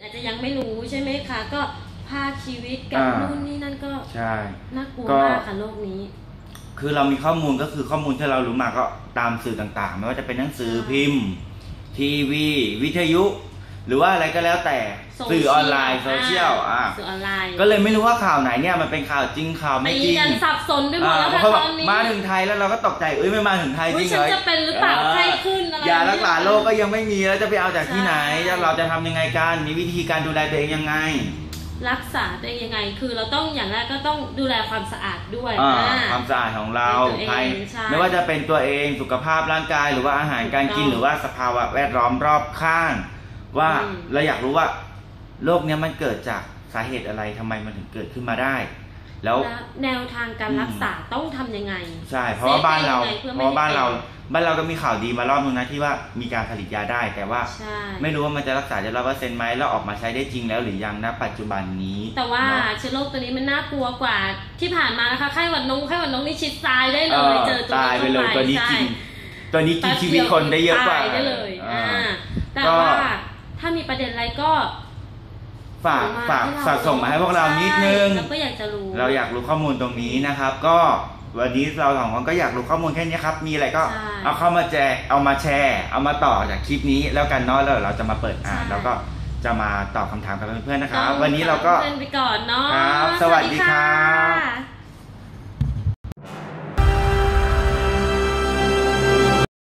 อาจจะยังไม่รู้ใช่ไหมคะ ก็ภาคชีวิตกับอ่านู่นนี่นั่นก็ใช่ น่ากลัวก็ มากค่ะโลกนี้ คือเรามีข้อมูลก็คือข้อมูลที่เรารู้มาก็ตามสื่อต่างๆ ไม่ว่าจะเป็นหนังสือพิมพ์ ทีวี วิทยุ หรือว่าอะไรก็แล้วแต่โซเชียลสื่อออนไลน์โซเชียลอะสื่อออนไลน์ก็เลยไม่รู้ว่าข่าวไหนเนี่ยมันเป็นข่าวจริงข่าวไม่ตีจริงกันสับสนไปหมดอ่าแล้วเพราะค่ะเขาบตอกอนนี้มาถึงไทยแล้วเราก็ตกใจเอ้ยไม่มาถึงไทยจอุ๊ริยงฉัเหนรอจะเป็นหรือเปล่าไข้ขึ้นอะไรยารักษาโรคก็ยังไม่มีแล้วจะไปเอาจากที่ไหนใช่แล้วเราจะทำยังไงกันมีวิธีการดูแลตัวเองยังไง รักษาตัวเองยังไง คือเราต้องอย่างแรกก็ต้องดูแลความสะอาดด้วยอ่าอ่าความสะอาดของเราเป็นตัวเองภายใช่ไม่ว่าจะเป็นตัวเองสุขภาพร่างกาย หรือว่าอาหารการกินถูกต้องหรือว่าสภาวะแวดล้อมรอบข้าง ว่าอืมเราอยากรู้ว่าโรคเนี้ยมันเกิดจากสาเหตุอะไรทำไมมันถึงเกิดขึ้นมาได้ แล้วแล้วแนวทางการรักษาต้องทำยังไง ใช่ เพราะว่าบ้านเราเซฟยังไงเพื่อเพไม่ราะว่าบ้านเราให้เป็นบ้านเราก็มีข่าวดีมารอบนึงนะที่ว่ามีการผลิตยาได้ แต่ว่าใช่ไม่รู้ว่ามันจะรักษาได้ร้อยเปอร์เซ็นต์ไหมแล้วออกมาใช้ได้จริงแล้วหรือยังณปัจจุบันนี้ แต่ว่าเนอะเชื้อโรคตัวนี้มันน่ากลัวกว่าที่ผ่านมานะคะไข้หวัดนงไข้หวัดนงนี่ชิดตายได้เอเลยอเจอตัวตายไปเลยข้ตัวนี้ใช่กินตัวนี้กินชีวิตคนได้เยอะกว่าตายได้เลยอ่าอ่าแต่ก็ว่าถ้ามีประเด็นอะไรก็ ฝากส่งมฝากให้เรฝากส่งมาให้พวกเรานิดนึง ใช่เราก็อยากจะรู้เราอยากรู้ข้อมูลตรงนี้นะครับ ก็วันนี้เราสองคนก็อยากรู้ข้อมูลแค่นี้ครับ มีอะไรก็ใช่เอาเข้ามาแจกเอามาแชร์ เอามาต่อจากคลิปนี้แล้วกันเนาะแล้วเราจะมาเปิดอ่านใช่ แล้วก็จะมาตอบคำถามกับเพื่อนๆนะครับต้องวันนี้เราก็เดินไปก่อนเนาะครับสวัสดีครับค่ะ